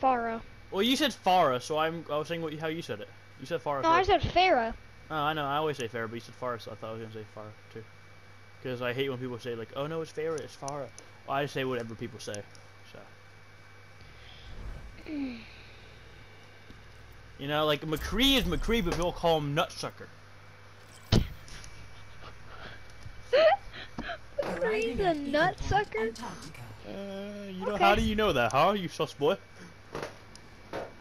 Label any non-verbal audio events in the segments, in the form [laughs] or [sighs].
Pharah. Well, you said Pharah, so I'm. I was saying what, how you said it. You said Pharah. No, I said Pharah. Oh, I know. I always say Pharah, but you said Pharah, so I thought I was gonna say Pharah too. Because I hate when people say like, "Oh no, it's Pharah, it's Pharah." Well, I say whatever people say. So. You know, like McCree is McCree, but people call him Nutsucker. [laughs] He's a nutsucker. Uh, you know, Okay. how do you know that, huh? You sus boy.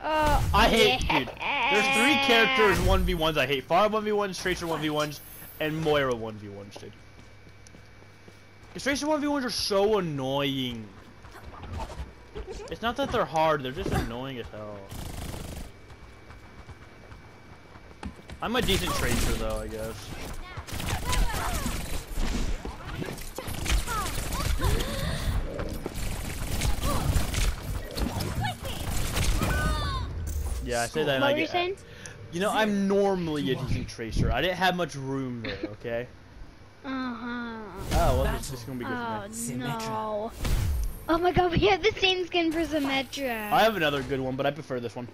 I hate, yeah. dude. There's three characters 1v1s I hate. Pharah 1v1s, Tracer 1v1s, and Moira 1v1s, dude. Because Tracer 1v1s are so annoying. It's not that they're hard, they're just annoying as hell. I'm a decent Tracer though, I guess. Yeah, I say that and What I were you saying? You know, I'm normally a decent tracer. I didn't have much room there, okay? Uh huh. Oh, well, this, this is gonna be good Oh for me. Symmetra. no. Oh my god, we have the same skin for Symmetra. I have another good one, but I prefer this one.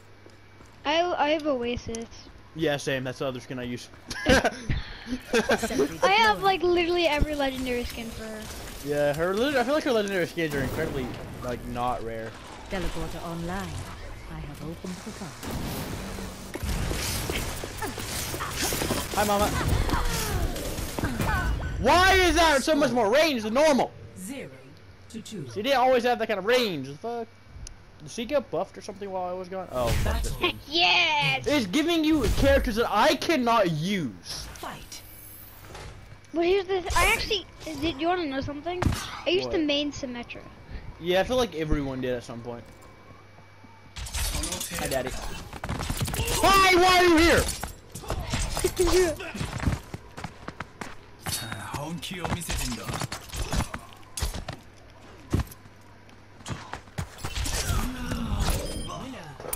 I I have Oasis. Yeah, same. That's the other skin I use. [laughs] I have like literally every legendary skin for her. yeah, her. I feel like her legendary skins are incredibly, like, not rare. Teleporter online. I have the file. Hi, mama. Why is that so much more range than normal? Zero to two. She didn't always have that kind of range. The fuck? Did she get buffed or something while I was gone? Oh, fuck this game. yes. It's giving you characters that I cannot use. Fight. But here's the. I actually. Did you want to know something? I used to What? main Symmetra. Yeah, I feel like everyone did at some point. Hi, Daddy. Why? Why are you here?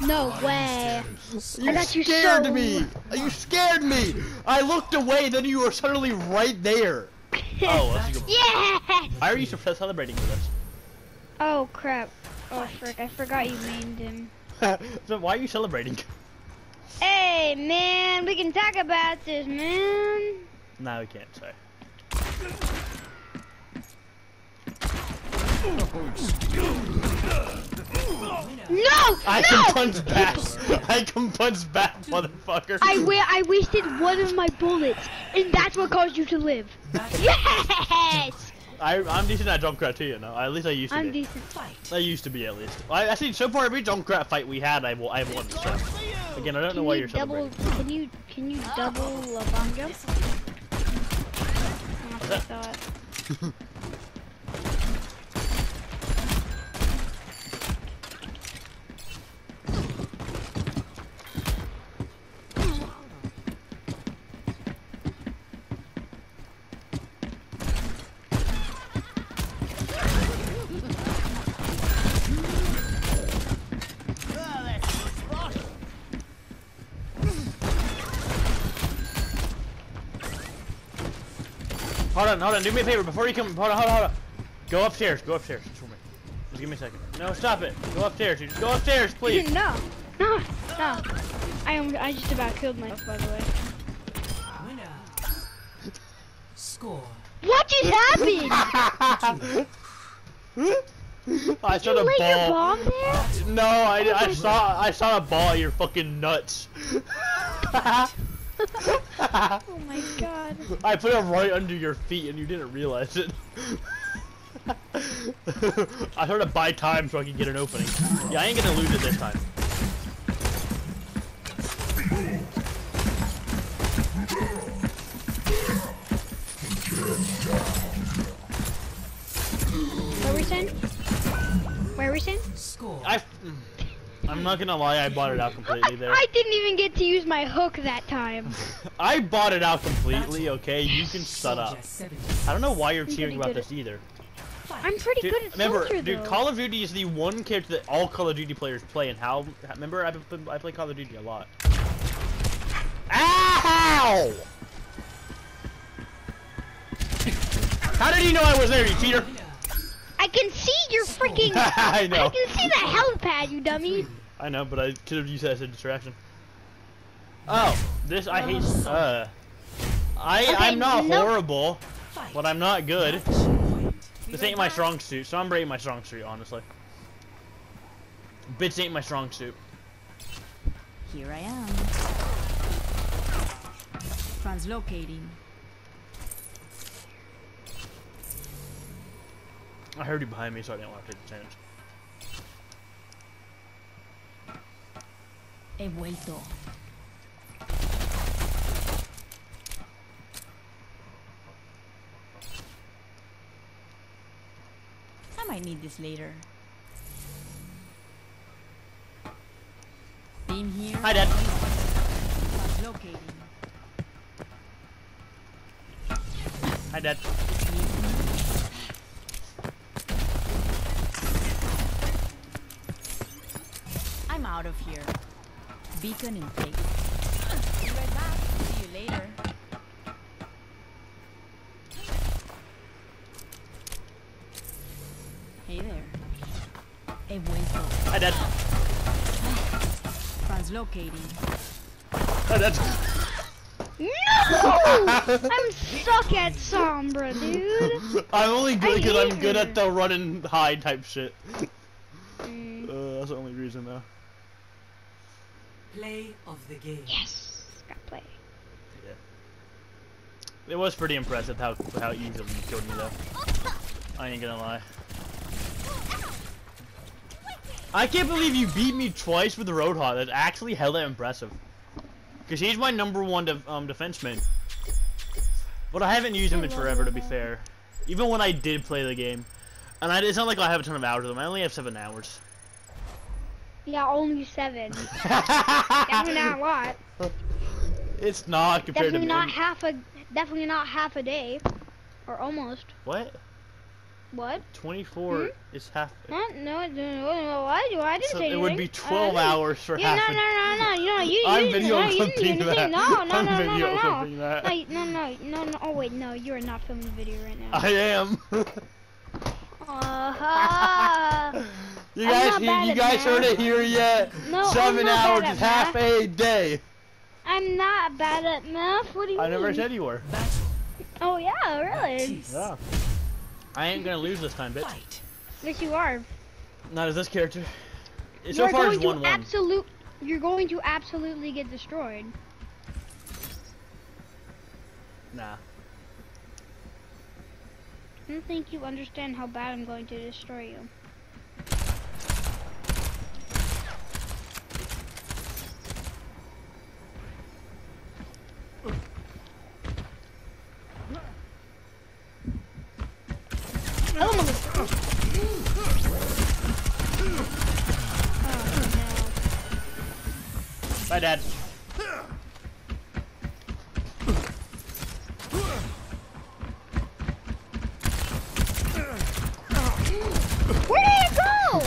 no way. You scared so... me. You scared me. I looked away, then you were suddenly right there. [laughs] oh, well, so yeah. Why are you celebrating with us? Oh crap. Oh frick, I forgot you named him. [laughs] so why are you celebrating? Hey man, we can talk about this, man. No, we can't say. No! I no! can punch back. [laughs] I can punch back, motherfucker. I wa- I wasted one of my bullets, and that's what caused you to live. [laughs] Yes! I, I'm decent at Junkrat too, you know. At least I used to I'm be. decent. Fight. I used to be at least. I, I think so far every Junkrat fight we had, I've, I've won. So again, I don't know why you you're double? celebrating. Can you can you double a bomb jump? Oh, I thought. [laughs] Hold on, hold on. Do me a favor before you come. Hold on, hold on, hold on. Go upstairs. Go upstairs. Just for me. Just give me a second. No, stop it. Go upstairs. You Just go upstairs, please. no, no, no. I am. I just about killed myself, by the way. Winner. Score. What just happened? I Did saw you a lay your ball. bomb there? No, I, I saw I saw a ball. You're fucking nuts. [laughs] Oh my god. I put it right under your feet and you didn't realize it. [laughs] I tried to buy time so I could get an opening. Yeah, I ain't gonna lose it this time. I'm not gonna lie, I bought it out completely there. I didn't even get to use my hook that time. [laughs] I bought it out completely, okay? You can shut up. I don't know why you're I'm cheering about this either. I'm pretty Dude, good at remember, soldier dude, though. Call of Duty is the one character that all Call of Duty players play, and how? Remember, I I play Call of Duty a lot. Ow! How did he know I was there, you cheater? I I can see your freaking. [laughs] I know. I can see the health pad, you dummy. I know, but I could have used that as a distraction. Oh, this I hate. Uh, I Okay, I'm not no- horrible, but I'm not good. Point. This ain't my strong suit, so I'm breaking my strong suit, honestly. Bitch ain't my strong suit. Here I am. Translocating. I heard you behind me, so I didn't want to take the chance. He vuelto. I might need this later. Beam here. Hi, Dad. Translocating. Hi, Dad. I'm out of here. Beacon in place. Be right back. See you later. Hey there. He vuelto. Hi, Dad. Translocating. Hi, Dad. No! I'm stuck at Sombra, dude. I'm only good I because I'm hate good at the run and hide type shit. Mm, Uh, that's the only reason, though. Play of the game. yes, got play. Yeah. It was pretty impressive how how easily you killed me, though. I ain't gonna lie. I can't believe you beat me twice with the Roadhog. That's actually hella impressive. Cause he's my number one def um, defenseman. But I haven't used him in forever, to be fair. Even when I did play the game. And I, it's not like I have a ton of hours with him. I only have seven hours. Yeah, only seven. [laughs] Definitely not a lot. It's not compared Definitely to not me. half a. Definitely not half a day, or almost. What? What? 24 hmm? is half. What? No, no, no, no. Why do I didn't So say it would be 12 I didn't- hours for Yeah, half no, a no, no, no, no, you, you, I'm you, video no, didn't do clipping anything. that. No, no, I'm no, no, video no, no. that. No, no, no, no, no. Oh wait, no, you are not filming the video right now. I am. [laughs] Uh-huh. You guys, you, you at guys heard math. it here yet? No, I'm Seven not bad hours at is half math. a day. I'm not bad at math. What do you I mean? never said you were. Oh yeah, really? Yeah. I ain't gonna lose this time, bitch. Fight. Yes, you are. Not as this character. You're So far, going it's to one one. absolute. You're going to absolutely get destroyed. Nah. I don't think you understand how bad I'm going to destroy you. Oh my god. Oh Bye, Dad. Where did it go?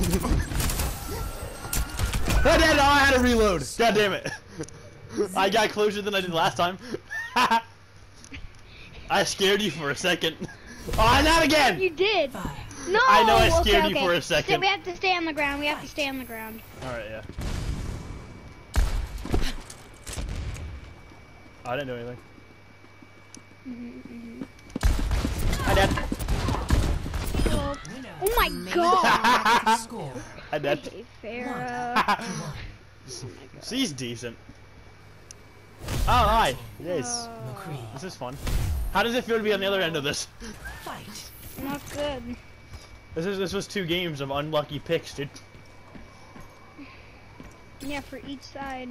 Bye, Dad. Oh, I had to reload. God damn it. [laughs] I got closer than I did last time. [laughs] I scared you for a second. Oh, not again! You did. No. I know I okay, scared you okay. for a Stay- second. we have to stay on the ground. We have to stay on the ground. Alright, yeah. I didn't do anything. Mm-hmm, Hi, Dad. Oh, Winner. oh my god. [laughs] Score. Hi, Dad. Hey, Pharaoh. [laughs] She's decent. Oh, hi. Yes. McCree. This is fun. How does it feel to be on the other end of this? Fight. Not good. This is this was two games of unlucky picks, dude. Yeah, for each side.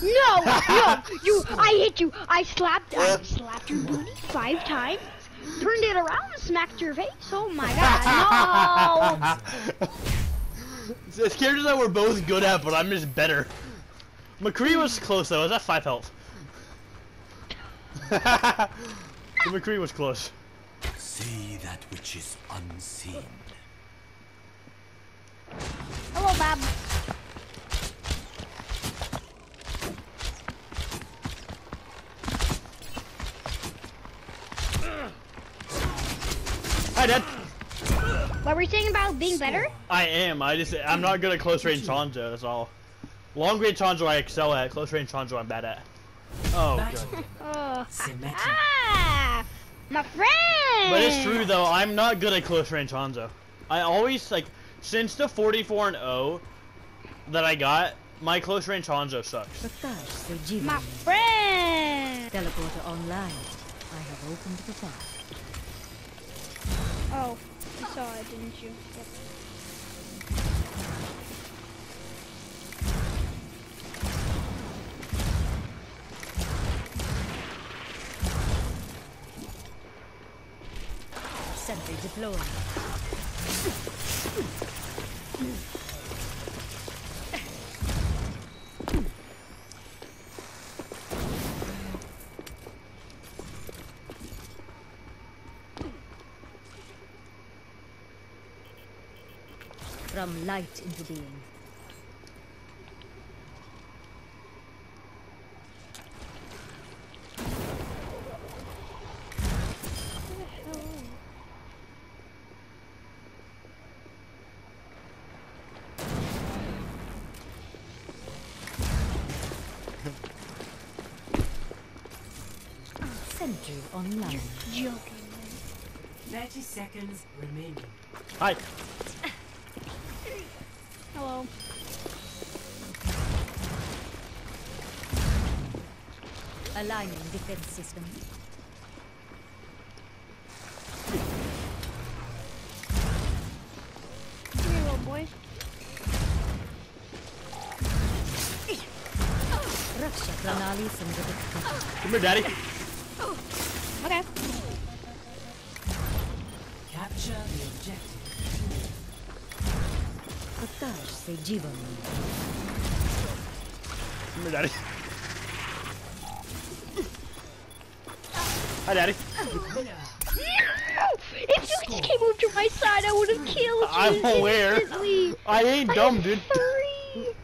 No, [laughs] no, you, I hit you. I slapped, I slapped your booty five times, turned it around and smacked your face. Oh my god, no. [laughs] It's characters that we're both good at, but I'm just better. McCree was close though. Was that five health? [laughs] McCree was close. See that which is unseen. Hello, Bob. Hi, Dad. What were you saying about being better? I am. I just I'm not good at close range Hanzo. That's all. Long range Hanzo I excel at. Close range Hanzo I'm bad at. Oh, good. Oh, ah, my friend. But it's true though. I'm not good at close range Hanzo. I always like since the 44 and 0 that I got, my close range Hanzo sucks. My friend. Teleporter online. I have opened the path. Oh, you saw it, didn't you? Yep. Sentry deployed. From light into being. Sentry online. Joking. 30 seconds remaining. Hi. Aligning defense system. Come here, little boy. Raksha Pranali Sangatik. Come here, Daddy. Okay. Capture the objective. Prakash Sejivan. Come here, Daddy. Hi, Daddy. [laughs] if you just came over to my side, I would have killed you I'm aware. instantly. I ain't I dumb, am dude. sorry.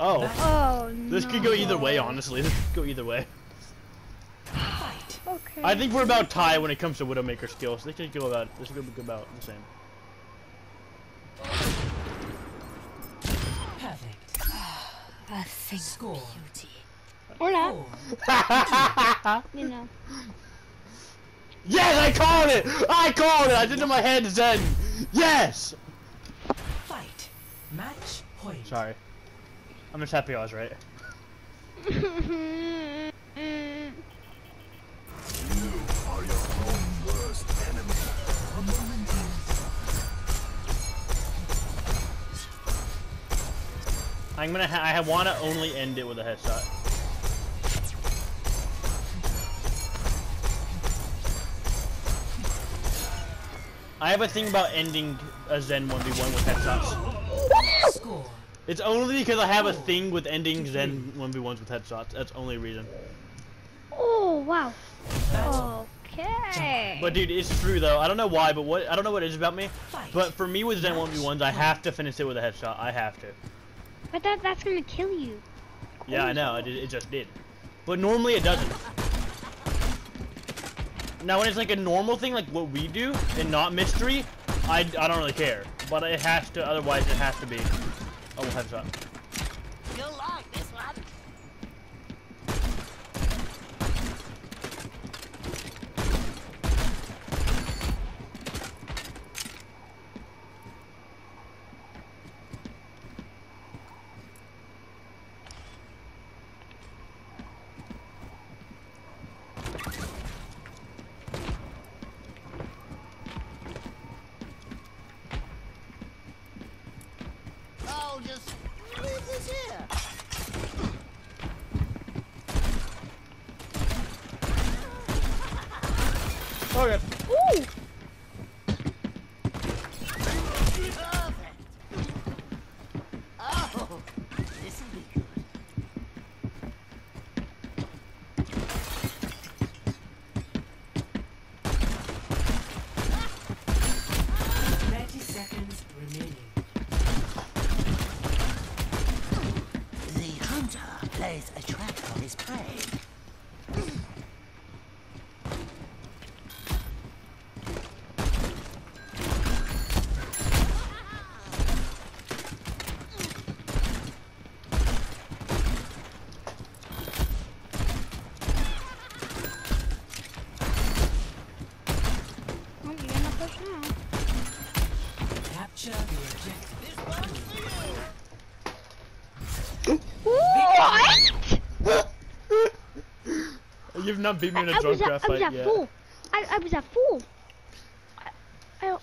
Oh, Oh this could go either way, honestly. This could go either way. Fight. Okay. I think we're about tie when it comes to Widowmaker skills. This could go about. This could go about the same. Perfect. Ah, a thing Score. beauty. or not. Four. You know. Yes, I called it! I called it! I did it in my head Zen! Yes! Fight. Match point. Sorry. I'm just happy I was right. I'm gonna ha I want to only end it with a headshot. I have a thing about ending a Zen 1v1 with headshots. It's only because I have a thing with ending Zen 1v1s with headshots. That's the only reason. oh wow. Okay. But dude, it's true though. I don't know why, but what I don't know what it is about me. But for me with Zen 1v1s, I have to finish it with a headshot. I have to. But that that's gonna kill you. Yeah, I know. It, it just did. But normally it doesn't. Now when it's like a normal thing, like what we do, and not mystery, I, I don't really care. But it has to, otherwise it has to be. Oh, headshot. You'll like this one. Oh, just leave this here. Okay. Ooh. Perfect. Oh, this'll be good. Thirty seconds remaining. The hunter plays a trap for his prey. Capture the objective. What? You've beat me in a I, drunk at, craft I was fight at yet. full. I, I was at full. I, I, uh,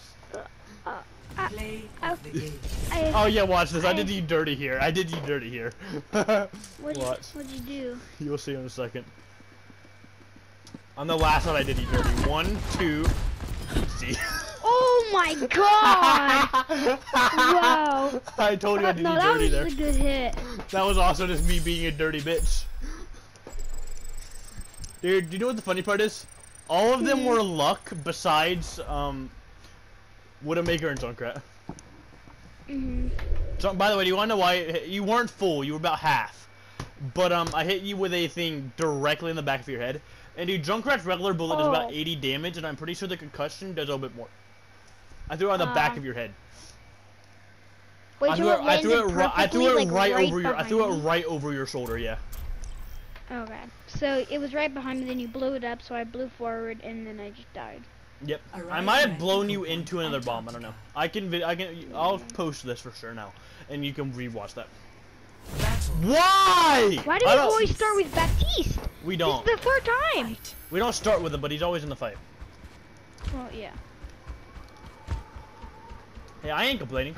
uh, I, I, of the game. I, Oh yeah, watch this. I I- did you dirty here. I did you dirty here. [laughs] watch. what'd you do? You'll see in a second. On the last one, I did you dirty. One, two. See. Oh my god! [laughs] wow. I told you I did no, you that was there. a good hit. That was also just me being a dirty bitch. Dude, do you know what the funny part is? All of them were luck besides, um, Widowmaker and Junkrat. hmm Junk, by the way, do you want to know why? You weren't full, you were about half. But, um, I hit you with a thing directly in the back of your head. And dude, Junkrat's regular bullet does about Oh. 80 damage, and I'm pretty sure the concussion does a little bit more. I threw it on the back Uh, of your head. Wait, I threw it, I threw it, I threw it like, right, right over your, I threw it right over your shoulder, yeah. Okay. So it was right behind me, then you blew it up, so I blew forward, and then I just died. Yep. I might have blown you you into another bomb. I don't know. I can. vi- I can. I'll post this for sure now, and you can rewatch that. Why? Why do I we always start with Baptiste? We don't. is the third time. We don't start with him, but he's always in the fight. Well, yeah. Hey, I ain't complaining.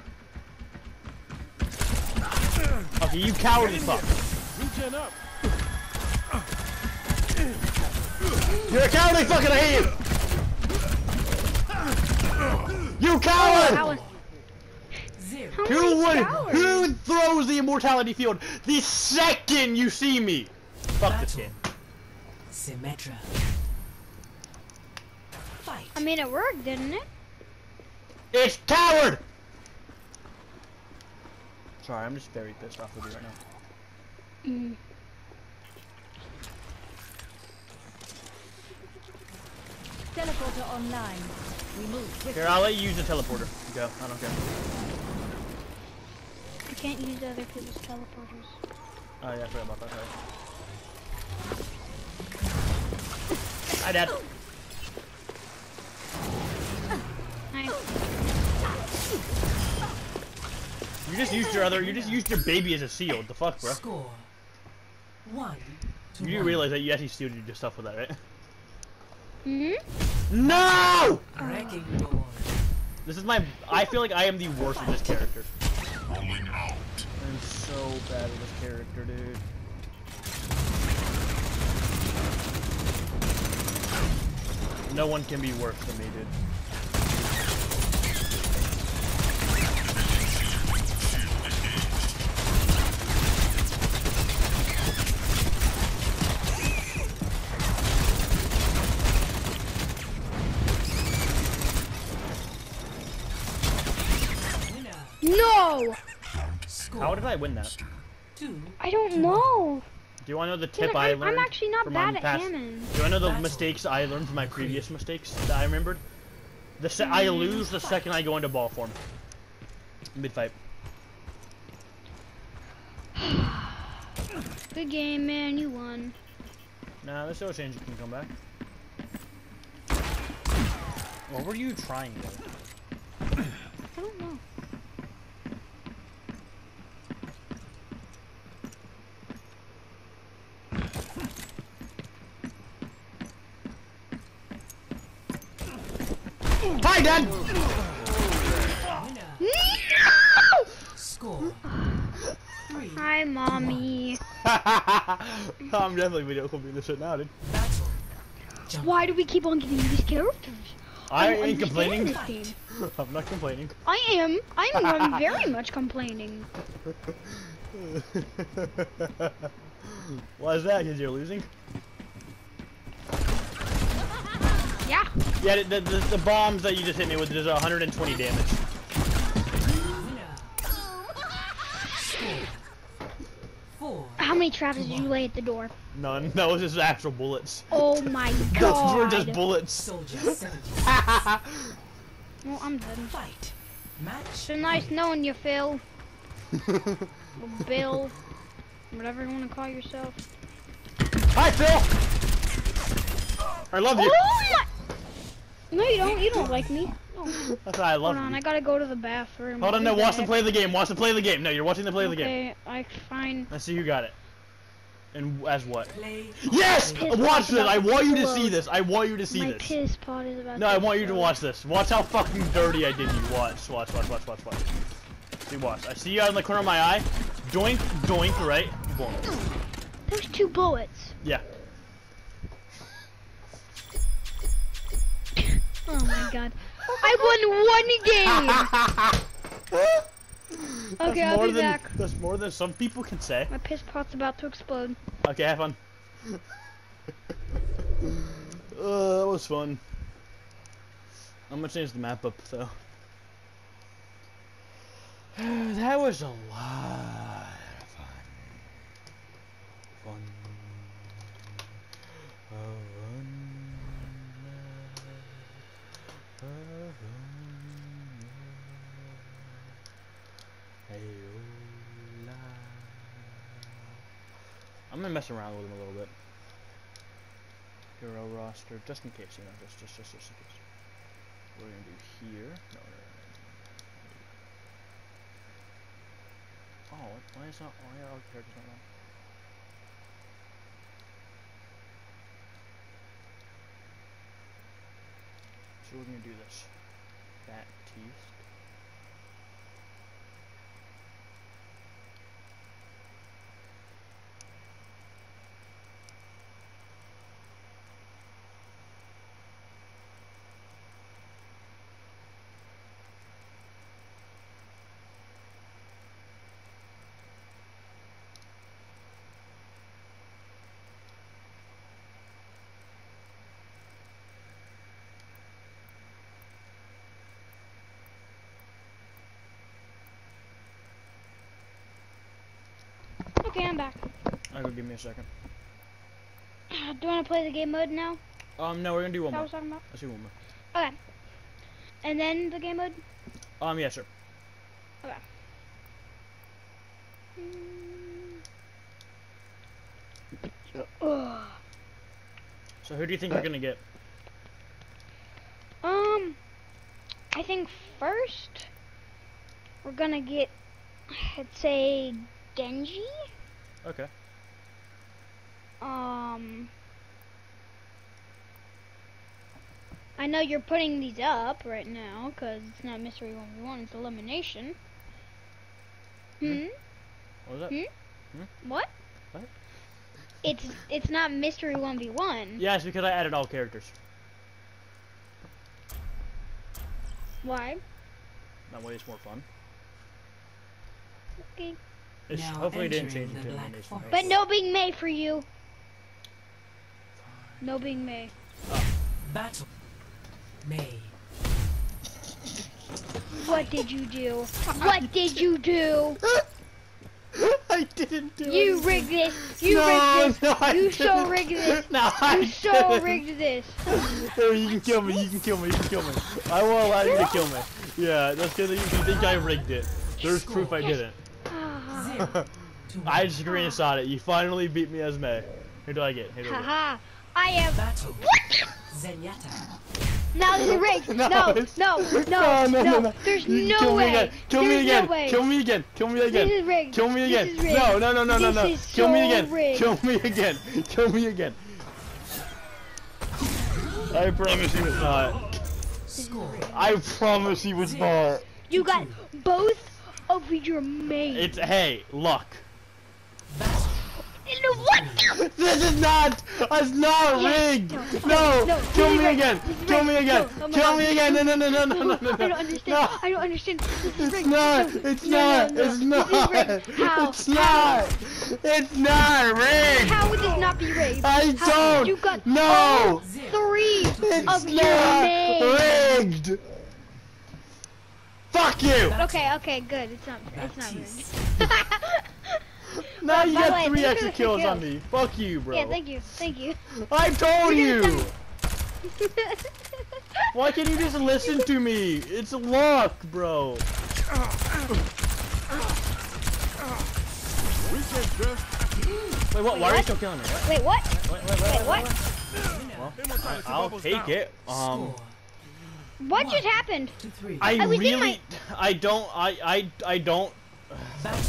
Okay, you cowardly fuck. You're a cowardly fuck, and I hate you. You coward! that was. Zero. How Who would? Who throws the immortality field the second you see me? Fuck this game. Symmetra. Fight. I mean, it worked, didn't it? It's coward! Sorry, I'm just very pissed off with you right now. Mm. Teleporter online. We move quickly. Here, I'll let you use the teleporter. Go, I don't care. You can't use other people's teleporters. Oh yeah, I forgot about that. Sorry. Hi, Dad. Nice. You just used your other. You just used your baby as a seal. What the fuck, bro? Score. One. You do realize that you actually sealed your stuff with that, right? Hmm No! Wrecking ball. This is my. I feel like I am the worst with this character. I'm so bad with this character, dude. No one can be worse than me, dude. Winner. No! Score. How did I win that? I don't know. Do you want to know the Dude, tip I I'm, learned? I'm actually not from bad at past- cannon. Do you want to know the Battle. mistakes I learned from my previous mistakes that I remembered? The se- I mm, lose the second I go into ball form. Mid fight. [sighs] Good game, man. You won. Nah, there's no chance you can come back. What were you trying with? I don't know. Hi, Dad! No! Score. Three. Hi, mommy. [laughs] I'm definitely video clipping this shit now, dude. Why do we keep on getting these characters? I don't ain't complaining. understand this [laughs] game. I'm not complaining. I am. I'm, [laughs] I'm very much complaining. Why is that? Because you're losing? Yeah. Yeah, the, the, the bombs that you just hit me with does 120 damage. Winner. Score. Four. How many traps did you lay at the door? None. [laughs] That was just actual bullets. Oh my god. [laughs] Those were just bullets. Soldier [laughs] 70. Well, I'm done. Fight. Match. It's been nice knowing you, Phil. Bill. Whatever you want to call yourself. Hi, Phil! I love you. Oh my! No, you don't. You don't like me. That's why I love Hold on, you. I gotta go to the bathroom. Hold on, no, What watch them play the game. Watch them play the game. No, you're watching them play the game. Okay, I fine. Let's see who got it. And as what? Play. Yes! Piss Watch pot's this. I want you to see this. I want you to see My this. piss pot is about No, to I want you to watch this. Watch how fucking dirty I did you. Watch, watch, watch, watch, watch, watch. See, watch. I see you out in the corner of my eye. Doink, doink, right? Boom. There's two bullets. Yeah. Oh my god. I won one game! [laughs] Okay, I'll more be than, back. That's more than some people can say. My piss pot's about to explode. Okay, have fun. [laughs] uh, that was fun. I'm gonna change the map up though. [sighs] that was a lot of fun. Fun. Oh, fun. Oh, fun. Hey, oh, la. I'm gonna mess around with him a little bit. Hero roster, just in case, you know, just, just, just, just in case. We're gonna do here. No, no, no. Oh, why is not? Why are all characters not on? So we're gonna do this. Baptiste. Okay, I'm back. I'll go give me a second. [sighs] Do you wanna play the game mode now? Um, no, we're gonna do one more. was talking about? Let's do one more. Okay. And then the game mode? Um, yeah, sure. Ugh. [sighs] So who do you think we're gonna get? Um, I think first we're gonna get, I'd say, Genji. Okay. Um, I know you're putting these up right now because it's not mystery one v one; it's elimination. Hmm. What was that? Hmm? What? What? It's it's not mystery one v one. Yeah, it's because I added all characters. Why? That way it's more fun. Okay. It's Now hopefully it didn't change the into Black elimination. But no being Mei for you. No being Mei. Oh, battle. Mei. What did you do? What did you do? [laughs] I didn't do it. You rigged this. You no, rigged this. [laughs] no, I You so didn't. rigged this. [laughs] No, I You so didn't. rigged this. Here, you can kill me. You can kill me. You can kill me. I won't allow you to kill me. Yeah, that's because you you think I rigged it. There's proof I didn't. Zero. [laughs] to I one. just screenshot it. You finally beat me as Mei. Who do I get? Who do Haha. I am. Battle. What? Zenyatta. Now this is rigged. [laughs] No, No, [laughs] no, no, no, no, no, no. There's no kill way. Me again. Kill There's me again. No way. Kill me again. Kill me again. This is rigged. Kill me again. This is rigged. No, no, no, no, no, no. is Kill me again. rigged. Kill me again. Kill me again. I promise you it's not. I promise you it's not. You got both of your mates. It's hey, luck. And what? This is not. It's not Yes. rigged. No, No. no, Kill me again. Kill me again. No, Kill me again. No, no, no, no, no, no, no, no. I don't understand. No. I don't understand. This is It's rigged. not. No, It's not. no, no. It's This not. is rigged. How? It's not. It's not rigged. How would this not be rigged? I How- don't You got Zero. three It's of your not mates. rigged. Fuck you. Okay, okay, good. It's not. It's not Baptiste. rigged. [laughs] Now you got three extra for kills on me. Fuck you, bro. yeah, thank you, thank you. [laughs] I told You're gonna you. Why can't you just listen to me? It's luck, bro. Wait, what? Why are you still killing me? What? Wait, what? Wait, wait, wait, Wait, what? Well, I, I'll take it. Um, Score. What One. just happened? to three. I I was in really, I don't, I, I, I don't. Battle.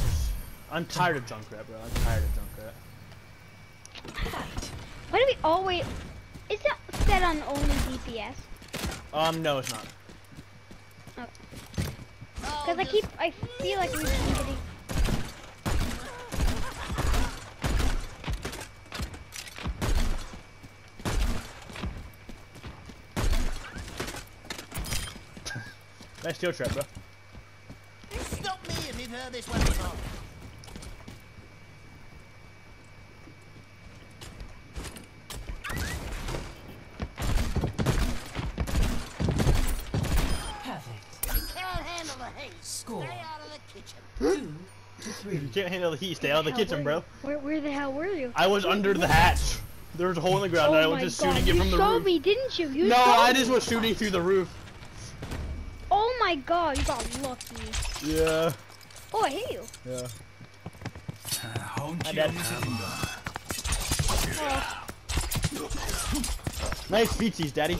I'm tired of Junkrat, bro. I'm tired of Junkrat. Fight. Why do we always? Is that set on only DPS? Um, no, it's not. Oh, Because I keep, I feel like we keep getting. Nice steel trap, bro. Stop me if you've heard this one before. Perfect. You can't handle the heat. Score. Stay out of the kitchen. [gasps] Two to three. You can't handle the heat. Stay out of the Hell, kitchen, bro. Where, where the hell were you? I was under the hatch. There was a hole in the ground, oh and I oh was my just god, shooting it from the saw roof. me, didn't you? You No, saw I me. just was shooting through the roof. Oh my god, you got lucky. Yeah. Oh, I hit you. Yeah. Haunt My you, dad. Mr. Oh, Nice featsies, daddy.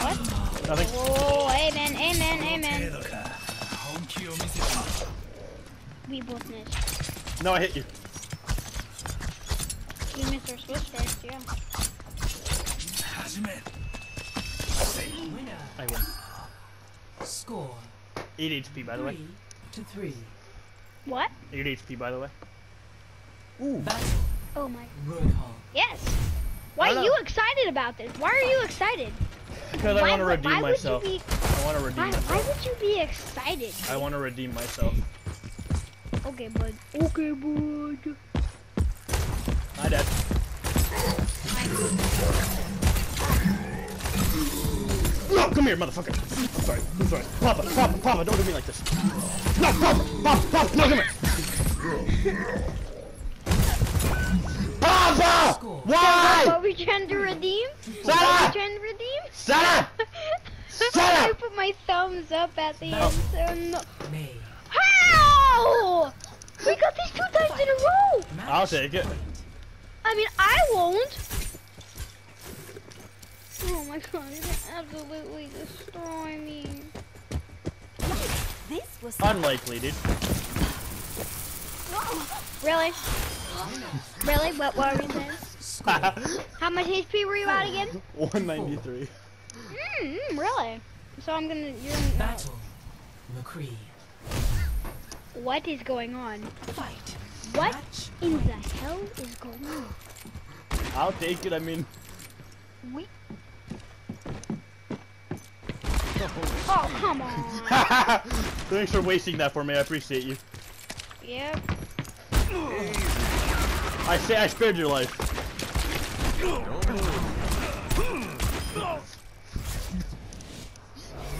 what? Nothing. Oh, amen, amen, amen. Haunt you, Mr. We both missed. No, I hit you. We missed our switch strikes, yeah. Hajime. Winner. I win. Score 8 HP, by the way. to three. What? 8 HP, by the way. Battle. Oh my. Roadhog. Yes. Why are don't you excited about this? Why are you excited? Because I want to why redeem would myself. You be, I want to redeem why, why would you be excited? I want to redeem myself. Okay, bud. Okay, bud. Hi, Dad. No, come here, motherfucker. I'm sorry. I'm sorry. Papa, Papa, Papa, don't do me like this. No, Papa, Papa, Papa, no, come here. Papa! Why? What we trying to redeem? Shut What we trying to redeem? Shut up! [laughs] Shut I put my thumbs up at the end. So no. How? We got these two times in a row. I'll take it. I mean, I won't. Oh my god, you're gonna absolutely destroy me. This was Unlikely, dude. [gasps] Really? [gasps] Really? What, what were you saying? How much HP were you at again? 193. Mm, mm, really? So I'm gonna. You're. Uh, Battle. McCree. what is going on? Fight. What Match. in the hell is going on? I'll take it, I mean. We. Oh come on. [laughs] Thanks for wasting that for me, I appreciate you. Yep. I say I spared your life.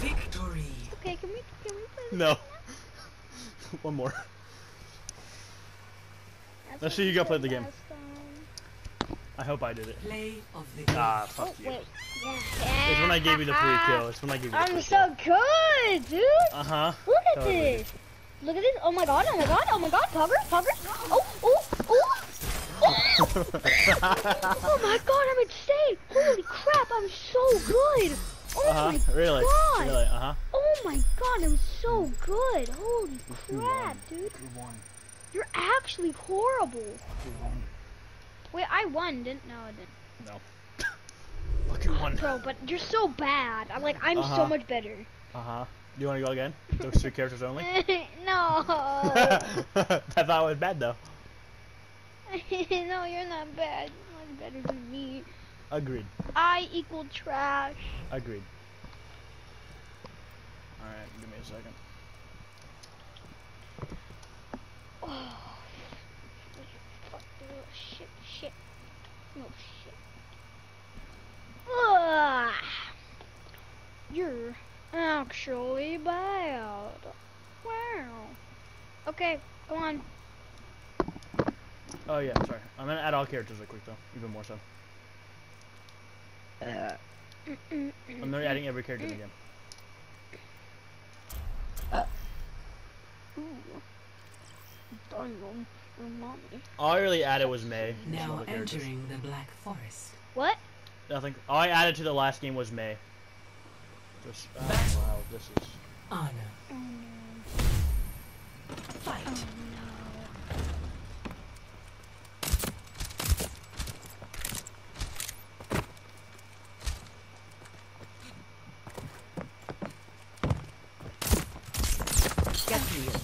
Victory. Okay, can we can we play? No. [laughs] One more. That's Let's see you go play the game. Last time. I hope I did it. Play of the game. Ah, Oh fuck you. wait. Yeah. It's when I gave you the free kill. It's when I gave you the free I'm so good, dude. Uh huh. Look at Totally. this. Look at this. Oh my god. Oh my god. Oh my god. Pugger. Pugger. Oh. Oh. Oh. Oh. [laughs] oh my god. I'm insane. Holy crap. I'm so good. Oh Uh huh. my Really? god. Really? Uh huh. Oh my god. I'm so good. Holy crap, dude. You're actually horrible. Wait, I won, didn't? No, I didn't. No. [laughs] Fucking one. Bro, but you're so bad. I'm like, I'm Uh-huh. so much better. Uh huh. Do you want to go again? [laughs] Those three characters only? [laughs] no. I thought it was bad though. no, you're not bad. You're not better than me. Agreed. I equal trash. Agreed. Alright, give me a second. [sighs] Oh. Fuck, oh, shit, shit. No shit. Ugh. You're actually bad. Wow. Okay, go on. Oh yeah, sorry. I'm gonna add all characters real quick though, even more so. I'm not adding every character again. Ooh. Mommy. All I really added was Mei. Now Some other entering the Black Forest. What? Nothing. All I added to the last game was Mei. Just, oh, wow, this is. Honor. Oh. Fight. Oh no. Get real.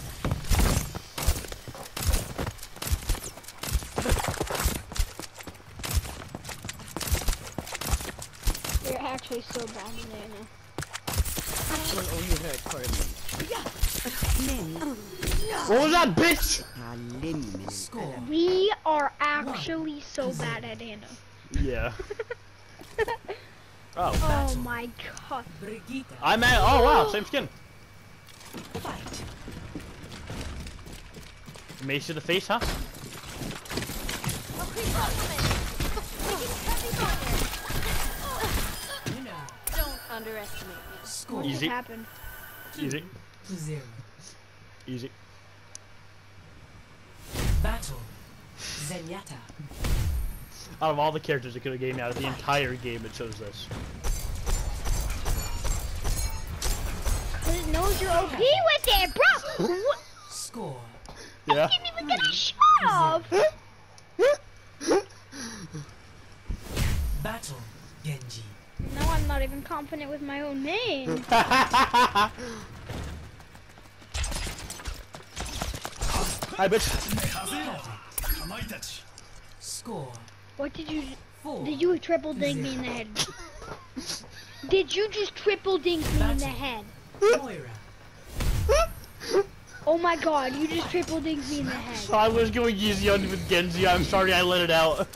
You're actually so bad in there now. will only hurt for a minute. What was that, bitch? A limb. Score. We are actually so bad at Ana. Yeah. [laughs] oh. Oh my god. Brigitte. I'm at. Oh wow, same skin. Fight. Mace to the face, huh? Don't underestimate me. Score. Easy. happened? Easy. To zero. Easy. Battle. Zenyatta. Out of all the characters it could have gave me out of the entire game, it chose this. Cause it knows you're OP with it, bro! What? Score. Yeah. I didn't even get a shot off! Battle. Genji. No, I'm not even confident with my own name. [laughs] Hi, bitch. Score. What did you... Four. Did you triple ding me in the head? [laughs] Did you just triple ding me in the head? Oh my god, you just triple dinged me in the head. I was going easy on with Genji. I'm sorry I let it out.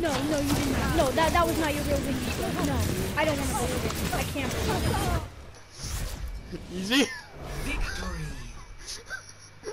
No, no, you didn't. No, that, that was not your real ding. No, I don't want to believe it. I can't believe it. Easy.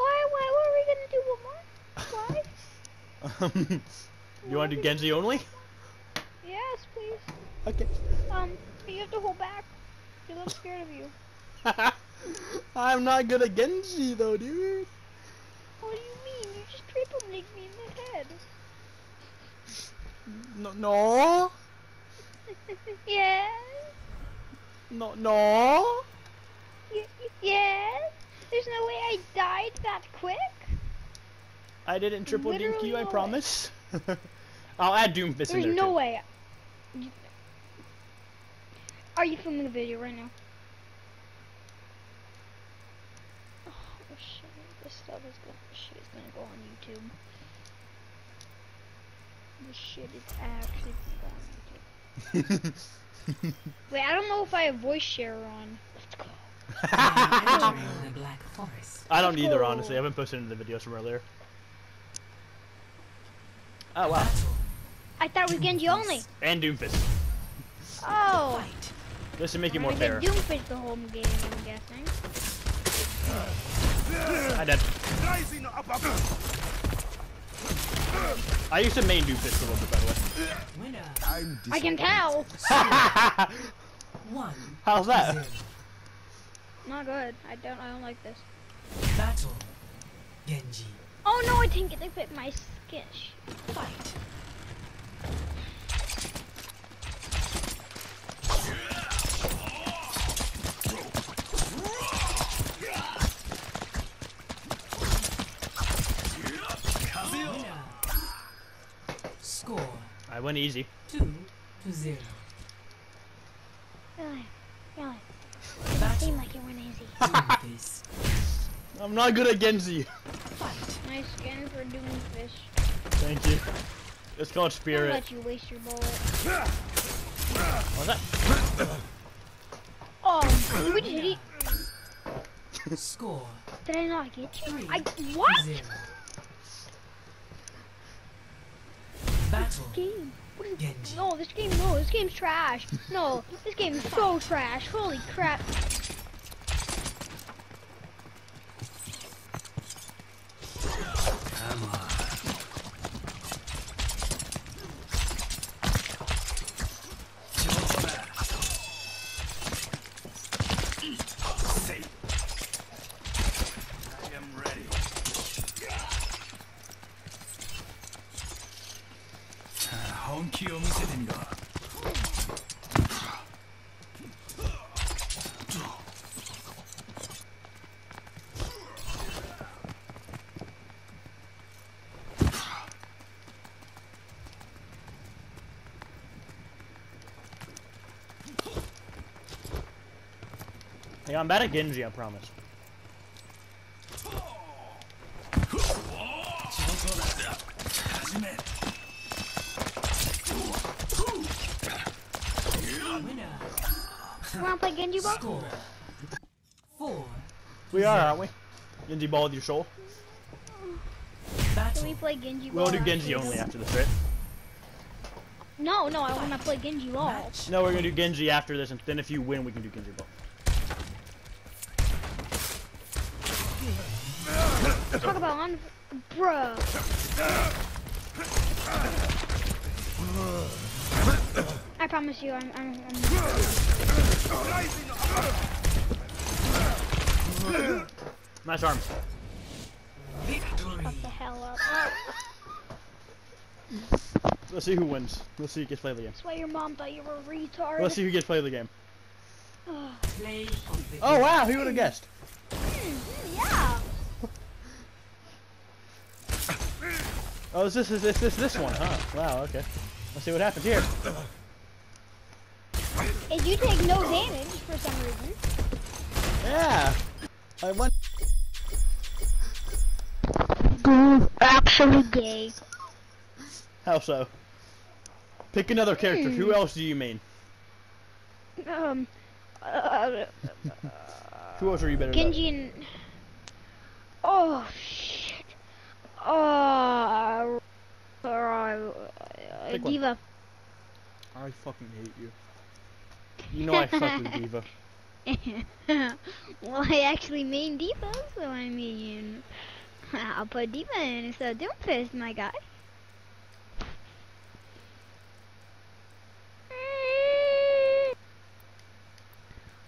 Why, why, what are we gonna do one more? Why? [laughs] you wanna do Genji only? Yes, please. Okay. Um, you have to hold back. Because I'm a little scared of you. [laughs] I'm not good at Genji though, dude. What do you mean? You just triple me in the head. No, no, [laughs] yes. no, no. Y- y- yes. There's no way I died that quick. I didn't triple dink you, I no way. promise. [laughs] I'll add Doomfist in There's there no too. way. You- Are you filming a video right now? Oh shit! This stuff is gonna shit is gonna go on YouTube. This shit is actually gonna go on YouTube. [laughs] Wait, I don't know if I have voice share on. Let's go. Entering the Black Forest. I don't either, honestly. I haven't posted any of the videos from earlier. Oh wow, I thought it was Genji only. and Doomfist. Oh. This should make you more gonna fair. get Doomfist the whole game, I'm guessing. I did. I used to main Doomfist a little bit, by the Winner. I can tell. One. [laughs] [laughs] How's that? Zero. Not good. I don't. I don't like this. Battle. Genji. Oh no! I didn't get to fit my skin. Sh- Fight. Winner. Score I went easy. two to zero. Really, really. Battle. Seemed like it went easy. [laughs] I'm not good at Genji. Fight. nice skin for Doomfist. Thank you. It's called Don't Spirit. let you waste your bullet. What's that? Oh, did we hit it? Score Did I not get you? Three. I what? zero. Battle. game? No, this game, no, this game's trash. No, this game is so trash. Holy crap. I'm bad at Genji, I promise. 始め Winner. You wanna play Genji Ball? Score. Four. We are, aren't we? Genji ball with your soul. Can we play Genji Ball? We'll do Genji only after this, right? No, no, I wanna play Genji Ball. No, we're gonna do Genji after this, and then if you win, we can do Genji ball. Bruh. I promise you, I'm, I'm, I'm Nice arms. Victory. the hell up. Let's see who wins. Let's see who gets to play the game. That's why your mom thought you were a retard. Let's see who gets to play the game. Play of the Oh wow, who would have guessed? yeah. Oh, is this is this this this one? Huh? Wow. Okay. Let's see what happens here. And you take no damage for some reason. Yeah. I won. Actually gay. How so? Pick another character. Who else do you mean? Um, uh, Who else are you better than? Genji and. Oh shit. Uh, uh, Pick one. D.Va. I fucking hate you. You know I [laughs] fuck with D.Va. [laughs] well, I actually mean D.Va, so I mean, I'll put D.Va in instead of Doomfist, my guy.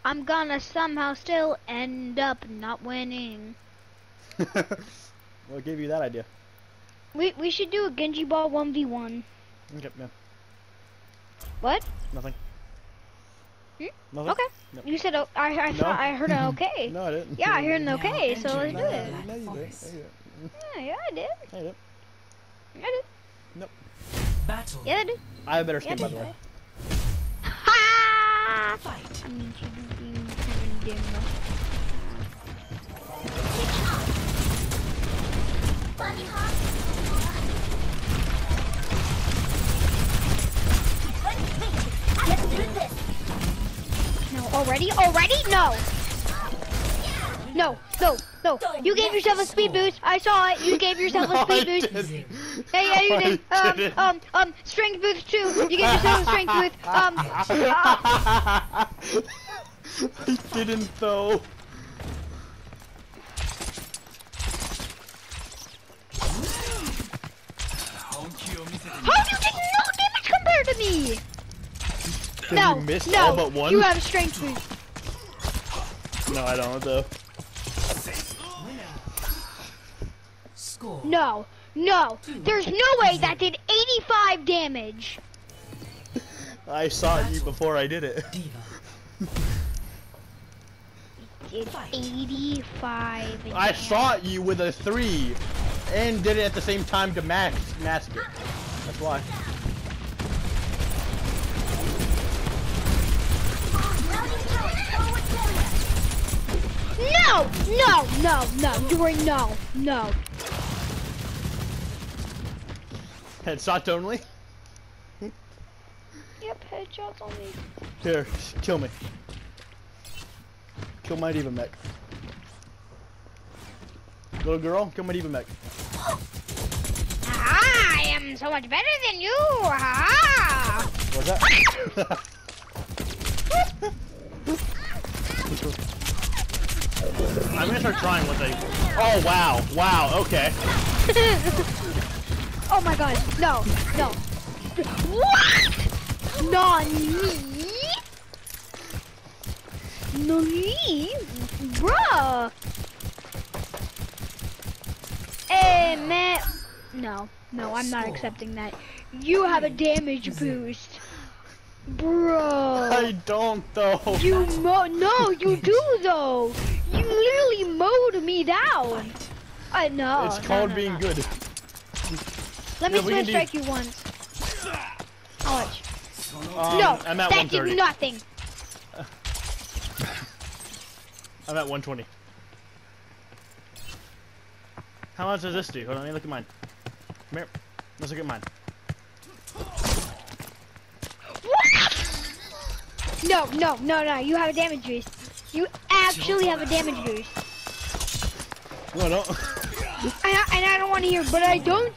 I'm gonna somehow still end up not winning. [laughs] what gave you that idea? We we should do a Genji Ball 1v1. Okay, yeah, What? nothing. Hmm? Nothing. Okay. Nope. You said o- I I thought I heard an [laughs] okay. No, I didn't. Yeah, I heard an Now okay, so let's entering do it. Black No, you didn't. Forest. No, you Yeah, yeah, I did. didn't. Didn't. I did. Battle. Yeah, I did. I have better Yeah, skin, by the way. Ha! Fight. No, already? Already? No. No, no, no. You gave yourself a speed boost. I saw it. You gave yourself a [laughs] No, I speed boost. didn't. Yeah, yeah, you did. Um, um, um, strength boost too. You gave yourself a strength boost. Um, uh, [laughs] I didn't though. how you get no damage compared to me? Did no, miss no. all but one? You have a strength boost. No, I don't though. Score. No, no. There's no way that did 85 damage. I saw you before I did it. D.Va. Did Fight. 85. I damage. saw you with a three, and did it at the same time to mask mask it. That's why. No, no, no, no. You were no, no. Headshot only. Yep, headshots on me. Here, kill me. Kill my D.Va mech. Little girl, kill my D.Va mech. I am so much better than you. Ha! What's that? [laughs] [laughs] [laughs] I'm gonna start trying once I. Oh wow, wow, okay. [laughs] oh my god, no, no. What? Nani? Nani? Bruh. Eh, hey, man. No, no, I'm not accepting that. You have a damage boost. Bro. I don't though. You mo- no, you do though. You literally mowed me down. I know. it's no, called no, being no. good. Let me Yeah, we can do- strike you once. How much? Um, no, I'm at that did 130. nothing. [laughs] I'm at 120. How much does this do? Hold on, let me look at mine. Come here. Let's look at mine. No, no, no, no. You have a damage boost. You actually have a damage boost. No, no. [laughs] And I, and I don't want to hear, but I don't.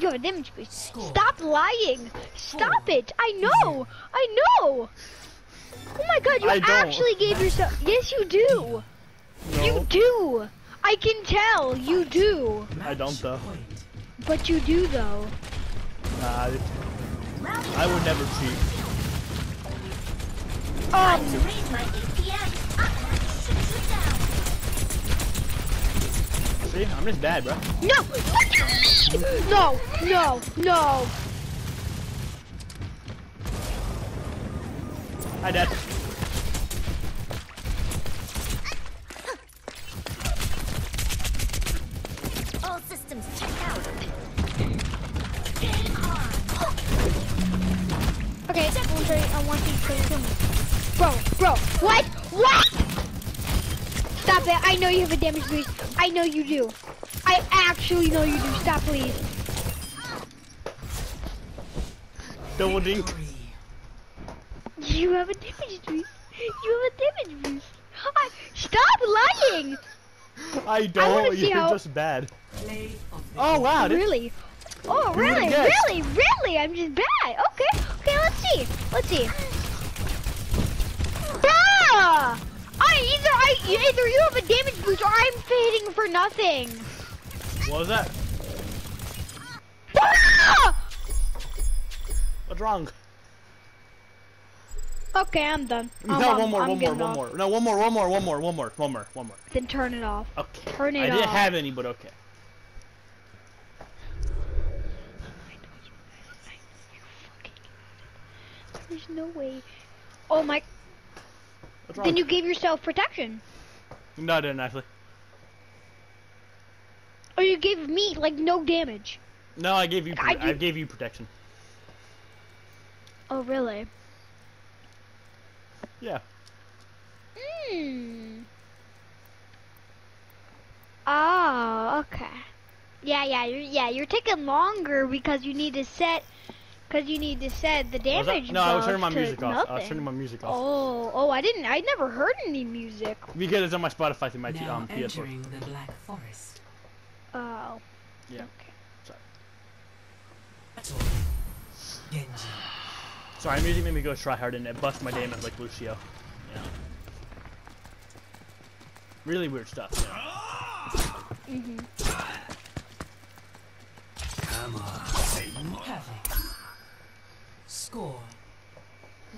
You have a damage boost. Stop lying. Stop it. I know. I know. Oh my god, you I don't. actually gave yourself. Yes, you do. You do. I can tell. You do. I don't though. But you do though. Nah, I would never cheat. Um, See, I'm just bad, bro. no. What do you mean? No, no, no. Hi, Dad. All systems checked out. Okay, I want to, I want to kill me. Bro, bro, what? What? Stop it. I know you have a damage boost. I know you do. I actually know you do. Stop, please. Double dink. You have a damage boost. You have a damage boost. I, stop lying. I don't. wanna You're how- just bad. Play of the Oh wow. Really? Oh, really? Really? Really? I'm just bad. Okay. Okay, let's see. Let's see. I either I either you have a damage boost or I'm fading for nothing. What was that? Bruh! What's wrong? Okay, I'm done. [laughs] No, I'm- one more, I'm one more, one off. more. No, one more, one more, one more, one more, one more, one more. Then turn it off. Okay. Turn it I didn't have any, but okay. There's no way. Oh my. What's wrong? Then you gave yourself protection. No, I didn't actually. Or you gave me like no damage. No, I gave you. I I, gave you protection. Oh really? Yeah. Hmm. Oh, okay. Yeah, yeah, you're yeah, you're taking longer because you need to set because you need to set the What was damage. No, I was turning my music off. I was turning my music off Oh, oh, I didn't. I never heard any music. because it's on my Spotify through my t- Now um, PS4. entering the Black Forest. Oh. Yeah. Okay. Sorry. Genji. Sorry, music made me go try hard and it bust my damage like Lucio. Yeah. Really weird stuff. Yeah. Mhm. Perfect. Score.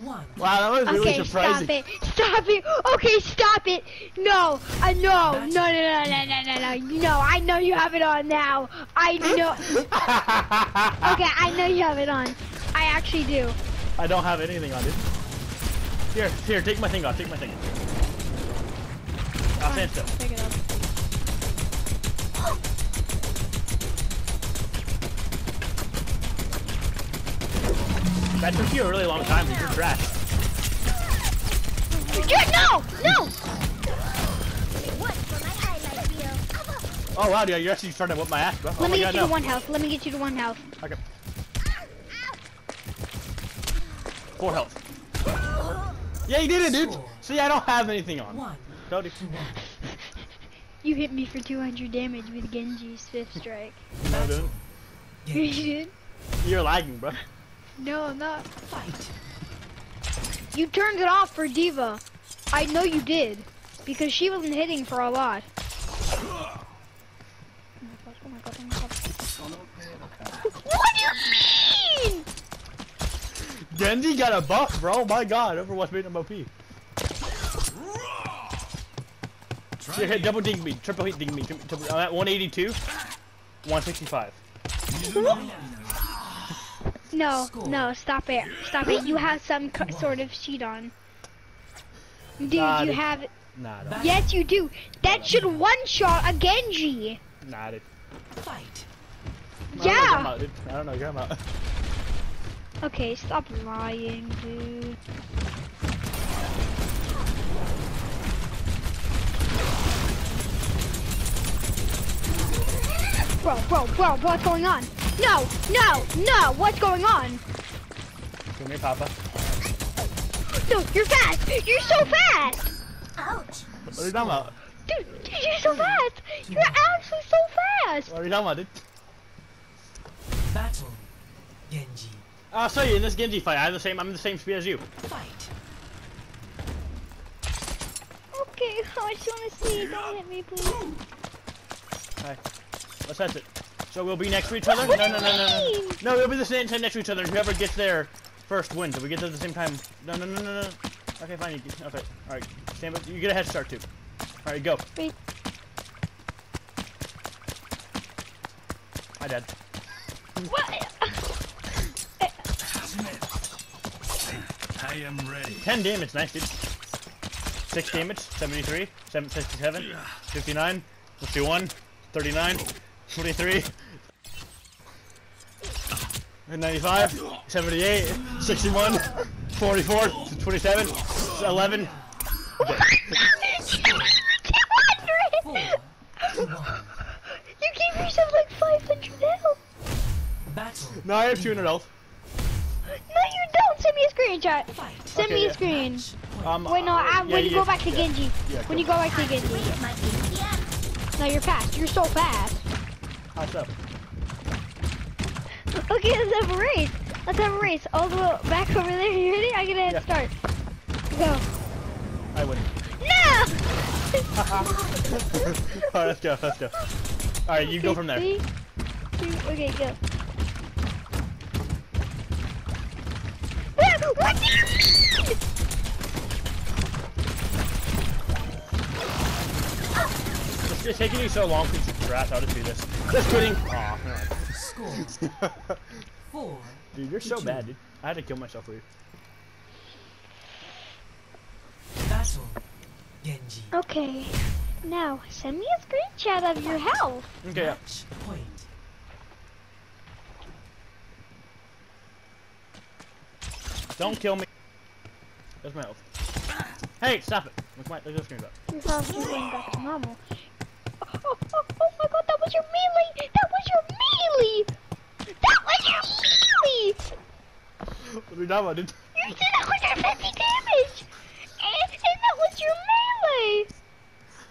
One. Wow, that was really okay, surprising. Stop it. Stop it. Okay, stop it. No. Uh, I no. No, no, no, no, no, no, no. No, I know you have it on now. I know. [laughs] okay, I know you have it on. I actually do. I don't have anything on, dude. Here, here, take my thing off. Take my thing off. I'll stand still. It off. That took you a really long time. You're trash. Yeah, no, no. What for my? Oh wow, dude, you're actually starting to whip my ass, bro. oh Let my me god, get you no. to one health. Let me get you to one health. Okay. Four health. Yeah, you did it, dude. See, I don't have anything on. One. Cody. You hit me for 200 damage with Genji's fifth strike. No, dude. [laughs] Genji. You're lagging, bro. No, I'm not. Fight. You turned it off for D.Va. I know you did. Because she wasn't hitting for a lot. Oh my gosh, oh my god, oh my god. What do you mean? Genji got a buff, bro. My god, Overwatch made him OP. Try Yeah, hit double ding me, triple hit ding me. Triple, triple, I'm at 182, 165. No, Score. no, stop it. Stop it. You have some co- sort of sheet on. Dude, Nah, you dude. have. Nah, don't. Yes, you do. That should one shot a Genji. Nah, dude. Fight. I don't know what Yeah. I don't know what you're talking about. Okay, stop lying, dude. Bro, bro, bro, what's going on? No, no, no, what's going on? Come here, Papa. No, you're fast. You're so fast. Ouch! What are you talking about? Dude, dude, you're so fast. You're actually so fast. What are you talking about, dude? Battle. Genji. I'll show you in this Genji fight. I have the same. I'm the same speed as you. Fight. Okay, [laughs] I just want to see. Don't hit me, please. Alright. Let's test it. So we'll be next to each other? What no, do no, you no, no, no. No, we'll be the same time next to each other. and Whoever gets there first wins. If we get there at the same time. No, no, no, no, no. Okay, fine. You can, okay. Alright. Stand up. You get a head start too. Alright, go. Wait. Hi, Dad. What? I am ready. 10 damage. Nice, dude. 6 damage. 73. 7, 67. 59. 51. 39. 23. 95. 78. 61. 44. 27. 11. Four. You gave yourself like 500 health. Battle. No, I have 200 health. No, you don't. Send me a screenshot. Send Okay, me a yeah. screen. Um, Wait, no, I, yeah, when you yeah, go back to. Genji. When you go back to Genji. it might be PM. No, you're fast. You're so fast. Okay, let's have a race. Let's have a race. All the way back over there. [laughs] You ready? I get a head Yeah. start. Go. I win. No! [laughs] Alright, let's go, let's go. Alright, you go from there. Three, two, okay, go. What do you mean? It's, it's taking you so long to shoot grass. I'll just do this. Just kidding. [laughs] Aw, Score. no. Four. Dude, you're so bad, dude. I had to kill myself for you. Battle. Genji. Okay, now send me a screenshot of your health. Okay, yeah. Match point. Don't kill me. That's my health. Hey, stop it. Look my, look at the screenshot. Your health is going back to normal. Oh, oh, oh, my god, that was your melee! That was your melee! That was your melee! What are you talking about, dude? You did 150 damage! And, and that was your melee!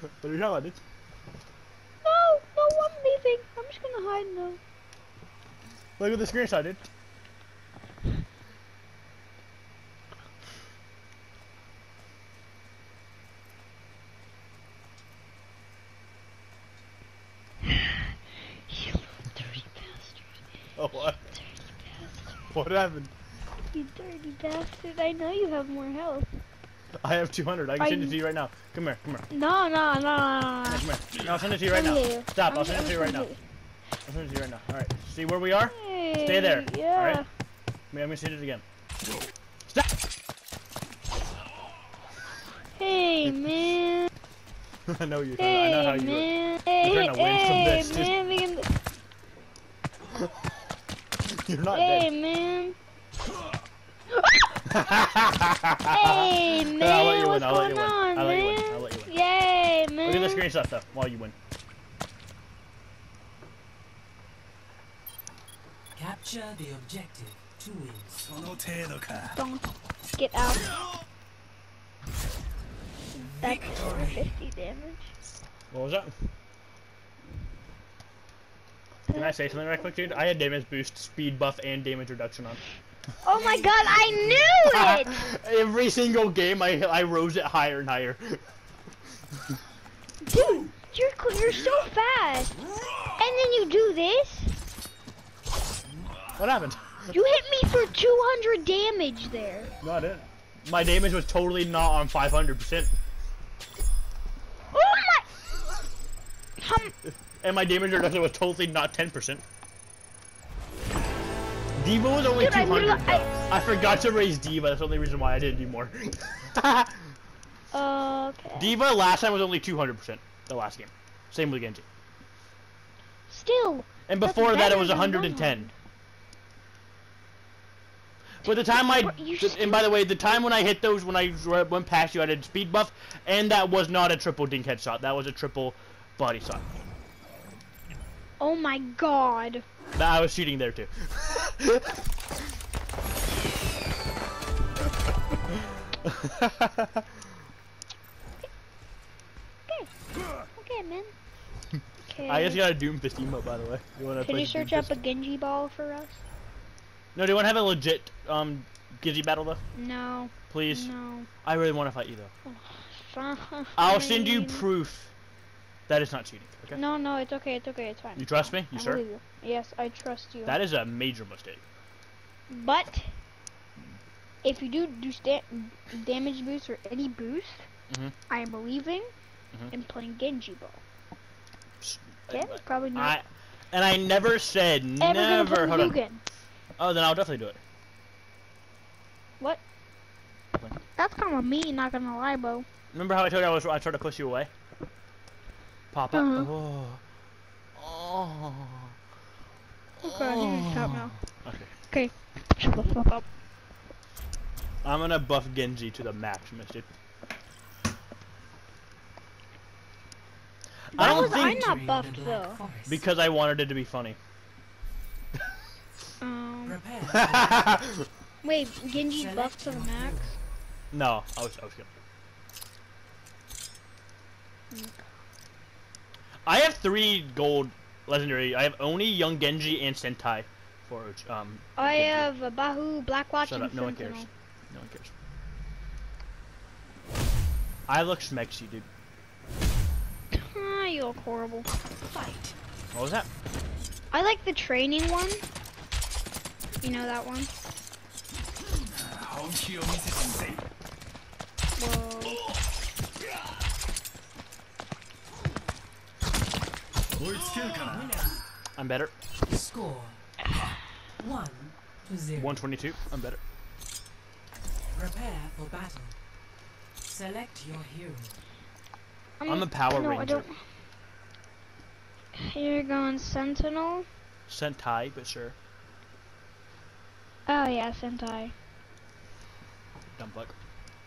What you talking about, dude? No, no, I'm leaving. I'm just gonna hide now. Look at the screenshot, dude. You little dirty bastard. Oh, what? What happened? You dirty bastard. I know you have more health. I have 200. I can I- send it to you right now. Come here, come here. No, no, no, no, no. Come here. No, I'll send it to you right now. Here. Stop, I'll I'm- send it I'm to you right now. I'll send it to you right now. Alright, see where we are? Hey, Stay there, Yeah. alright? I'm gonna send it again. Stop! Hey, man. [laughs] I know you're talking about. I know how you man. You're Hey, trying to win from hey, this, dude. man. We can... look. [laughs] You're not hey, dead. man. hey, man, what's going on, man? Yay, man. Look at the screenshot, though, while you win. Capture the objective to win. Don't get out. [gasps] That's 50 damage. What was that? Can I say something right quick, dude? I had damage boost, speed buff, and damage reduction on. Oh my god, I knew [laughs] it! Every single game, I I rose it higher and higher. Dude, you're you're so fast. And then you do this. What happened? You hit me for 200 damage there. Not it. My damage was totally not on 500%, Oh my! Hum, and my damage reduction was totally not 10%. D.Va was only Dude, I 200. literally- though. I forgot to raise D.Va. That's the only reason why I didn't do more. [laughs] okay. D.Va last time was only 200%. The last game. Same with Genji. Still. And before that, it was than 110. But the time I, But you th- still- and by the way, the time when I hit those, when I went past you, I did speed buff, and that was not a triple dink headshot. That was a triple body shot. Oh my god. I was shooting there too. Okay, man. [laughs] Okay. I just got a Doom Doomfist emote, by the way. You wanna Can play you search up a Genji ball for us? No, do you want to have a legit um Gizzy battle though? No. Please. No. I really want to fight you though. Fine. I'll send you [laughs] proof that it's not cheating. Okay? No, no, it's okay, it's okay, it's fine. You trust me? You I sure? you. Yes, I trust you. That is a major mistake. But if you do do damage boost or any boost, Mhm. I am believing Mhm. in playing Genji ball. Psst, Okay, probably not I and I never said ever never. Hold on. Mugen. Oh, then I'll definitely do it. What? That's kind of mean, not gonna lie, bro. Remember how I told you I was I tried to push you away? Papa. Uh-huh. Oh. Oh. Okay, you can stop now. Okay. Okay, shut the fuck up. I'm gonna buff Genji to the max, dude. I Why don't was I think not the buffed though? Because I wanted it to be funny. Um, [laughs] wait, Genji Select buffed to the max? no, I was I was kidding. I have three gold legendary. I have Oni, Young Genji, and Sentai. For um. Oh, I Genji. have a Bahu, Blackwatch, Shut up! No one cares. No one cares. I look smexy, dude. Ah, you look horrible. Fight. What was that? I like the training one. You know that one. Whoa. I'm better. Score. One to zero. 122. I'm better. Prepare for battle. Select your hero. I'm a Power no, I Ranger. don't. You're going Sentinel? Sentai, but sure. Oh yeah, Sentai. Dumb fuck.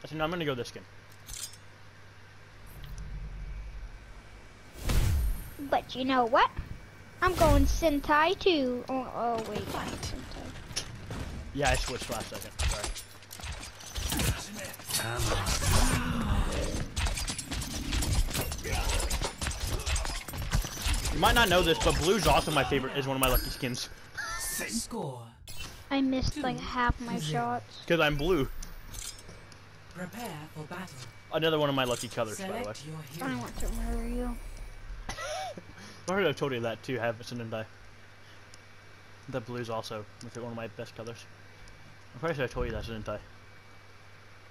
Actually, no, I'm gonna go this skin. But you know what? I'm going Sentai too. Oh, oh wait. Sentai. Yeah, I switched last second. Sorry. You might not know this, but blue's also my favorite. Is one of my lucky skins Score. I missed like half my shots. because I'm blue. Prepare for battle. Another one of my lucky colors, by the way. Select your I want to murder you. I heard I've told you that too. Have and die. The blue's also one of my best colors. I'm pretty sure I told you that, didn't I?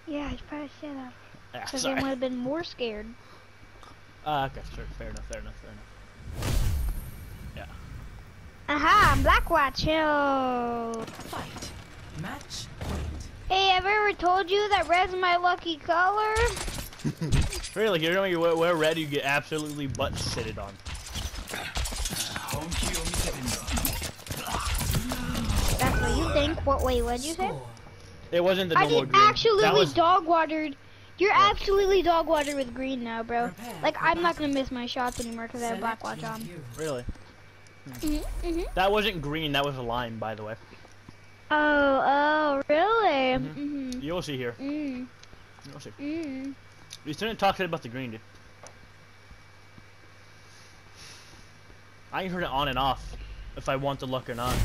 Yeah, I probably said that. Yeah, Because I sorry. would have been more scared. Uh, okay, sure. Fair enough. Fair enough. Fair enough. Aha, I'm Blackwatch. Yo. Fight. Match point. Hey, have I ever told you that red's my lucky color? [laughs] [laughs] Really, you know you wear, wear red, you get absolutely butt shitted on. What think. What? Wait, what'd you say? It wasn't the I normal get green. absolutely was dog watered. You're What? absolutely dog watered with green now, bro. Like I'm not gonna miss my shots anymore because I have black watch on. really. hmm hmm That wasn't green. That was a lime, by the way. Oh, oh, really? Mhm. Mm-hmm. You'll see here. Mm, You'll see. mm. You shouldn't talk about the green, dude. I heard it on and off. if I want the luck or not.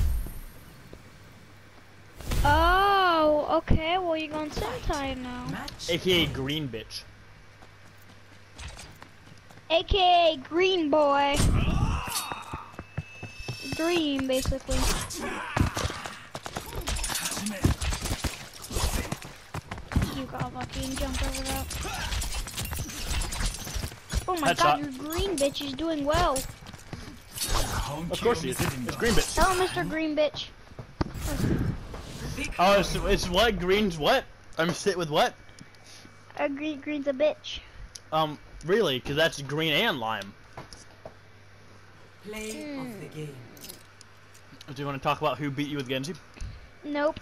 Oh, okay. Well, you're going Sentai now. AKA green bitch. AKA Green Boy. Dream, basically. You got lucky and jumped over that. Oh my Headshot. god, your green bitch is doing well. Of course he is. It's green bitch. Tell him, Mr. Green Bitch. Oh, it's, it's what? Green's what? I'm sit with what? Uh, green, green's a bitch. Um, really? Because that's green and lime. play of the game. Do you want to talk about who beat you with Genji? Nope.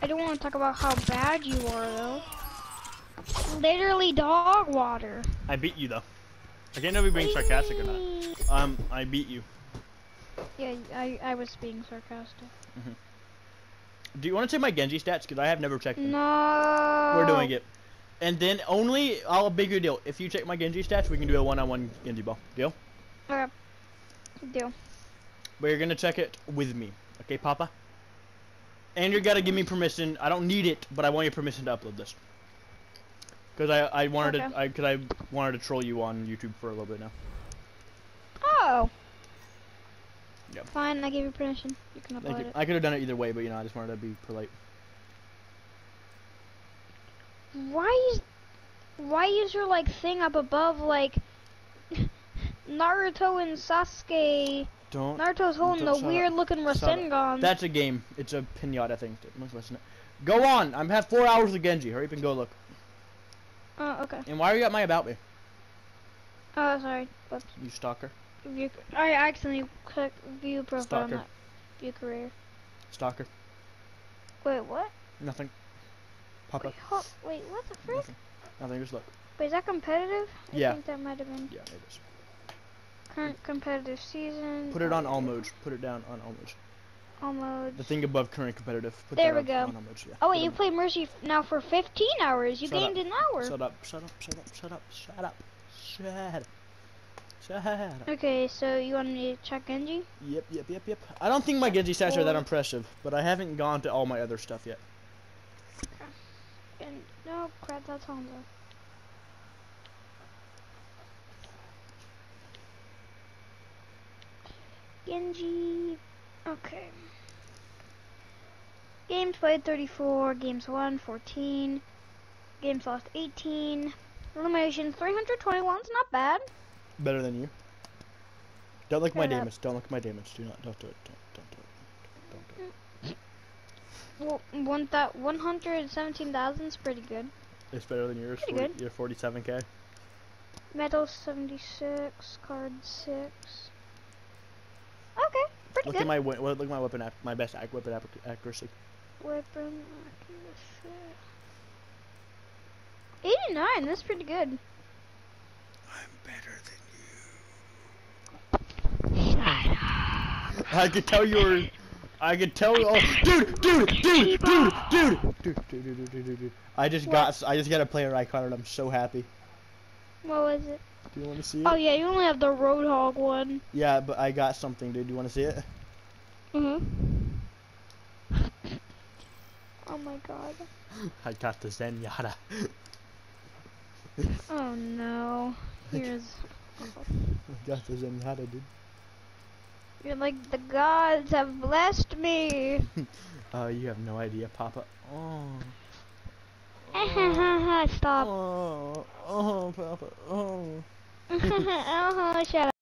I don't want to talk about how bad you are, though. Literally dog water. I beat you though. I can't know if you're being sarcastic or not. Um, I beat you. Yeah, I, I was being sarcastic. Mhm. Do you want to check my Genji stats? Because I have never checked them. No. We're doing it. And then only, I'll big your deal. If you check my Genji stats, we can do a one-on-one Genji ball. Deal? Okay. Deal. But you're gonna check it with me. Okay, Papa? And you're gonna give me permission. I don't need it, but I want your permission to upload this. Cause I I wanted Okay. to I cause I wanted to troll you on YouTube for a little bit now. Oh. Yep. Fine, I give you permission. You can Thank upload you. it. I could have done it either way, but you know I just wanted to be polite. Why is why is your like thing up above like [laughs] Naruto and Sasuke? Don't. Naruto's holding Don't- the shut up. weird looking. Rasengan. That's a game. It's a pinata thing. Must listen. Go on. I'm have four hours of Genji. Hurry up and go look. Oh, okay. And why are you at my about me? Oh, sorry. Whoops. You stalker. View, I accidentally clicked view profile, Stalker. not view career. Stalker. Wait, what? Nothing. Papa. Wait, ho- wait, what the frick? Nothing. Nothing. Just look. Wait, is that competitive? I Yeah. think that might have been Yeah, it is. current competitive season. Put it on all modes. Put it down on all modes. All modes. The thing above current competitive. Put There we go. Yeah. Oh wait, it you played Mercy now for 15 hours. You Shut gained up. an hour. Shut up. Shut up. Shut up. Shut up. Shut up. Shut up. Shut up. Okay, so you want me to check Genji? Yep, yep, yep, yep. I don't think my Genji stats are that impressive, but I haven't gone to all my other stuff yet. And no, crap, that's Hanzo. Genji. Okay. Games played 34, games won 14, games lost 18, eliminations 321 is not bad. Better than you. Don't look at my damage. Don't look at my damage. Do not. Don't do it. Don't. Don't do it. Don't do it. Mm. Well, one that 117,000 is pretty good. It's better than yours. Pretty 40, good. You're 47k. Medal 76, card 6. Okay, pretty Look good. at my look at my weapon. My best ac- weapon ac- accuracy. Weapon accuracy. 89, that's pretty good. I'm better than you. I could tell you were. I could tell. Oh, dude, dude, dude, dude, dude, dude, dude, dude, dude, dude, dude, dude. I just What? got. I just got a player icon and I'm so happy. What was it? Do you want to see it? Oh yeah, you only have the Roadhog one. Yeah, but I got something, dude. Do you want to see it? Mhm. Oh my god. [laughs] I got the Zenyatta. [laughs] Oh no. Here's. [laughs] I got the Zenyatta, dude. You're like the gods have blessed me. Oh, you have no idea, Papa. Oh. Stop. Oh, oh, Papa. Oh. oh, shut up.